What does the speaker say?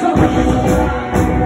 So